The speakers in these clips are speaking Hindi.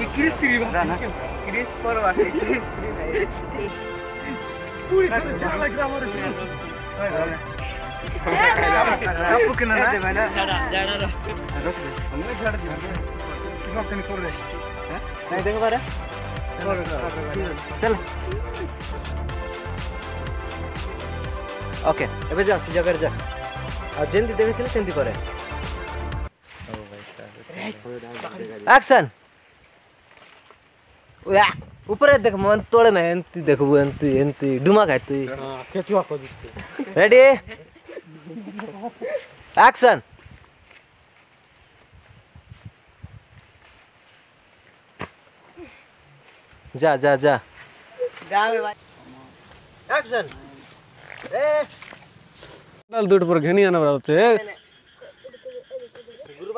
ସେମିତି ନାଇଁ କି କି କ୍ରିସ୍ ସ୍ତ୍ରୀ ନା, ନା। କ୍ରିସ୍ ପର ବାକି କ୍ରିସ୍ ସ୍ତ୍ରୀ ନାହିଁ ପୁଣି ଥରେ ଚାଲା ଗ୍ରାମରେ ତಪ್ಪୁ କିନା ନା ଦେବେ ନା ଝାଡ଼ା ଝାଡ଼ାର ରଖିଦେ ଆମେ ଛାଡ଼ି ଦିଅ ସପ୍ତାହ ପରେ ନାଇଁ ଦେଖ ବାରେ ଚାଲ ଓକେ ଏବେ ଯା ସେ ଜାଗାରେ ଯା ଆଉ ଯେମିତି ଦେଖିଥିଲେ ସେମିତି କରେ ऊपर देख मन तोड़े ना एंती देख वो एंती एंती डुमा खाती केचुआ को दिखते रेडी एक्शन जा जा जा. जा भाई एक्शन ए डल दूट पर घणी आना बराबर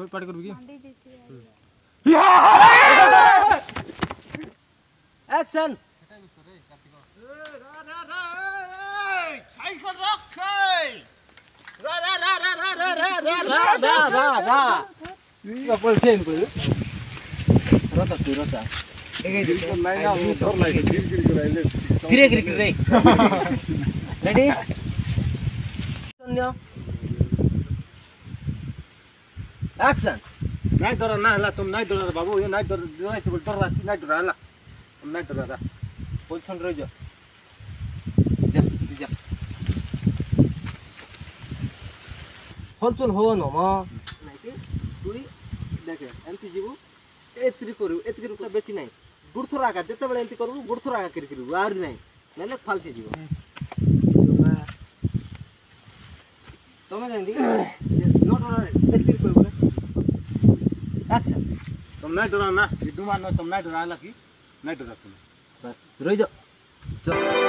कोई पार्टी कर भी एक्शन गिरे गिरे गिरे रेडी एक्शन नहीं डरा ना हला तुम नहीं डरा बाबू ये नहीं डर नहीं तुम डर रहा नहीं डरा हला तुम नहीं डरा रहा पोजीशन रह जा जा जा फल चल हो न मा नहीं তুই দেখে এমতি জীবু এত্রি করু এত্রি রূপটা বেশি নাই গুড়থ রাখা যেতবেলে এমতি করবু গুড়থ রাখা করি করি আর নাই নালে ফালসে জীব তোমরা তোমরা জানি নট এত্রি করবো କରିବୁ ନା ଆକ୍ସନ୍ ତୁମ ନାଇଁ ଡର ନା ଏ ଡୁମା ନୁହେଁ ତୁମ ନାଇଁ ଡର ହେଲା କି ନାଇଁ ଡର ତୁମ ରହିଯାଅ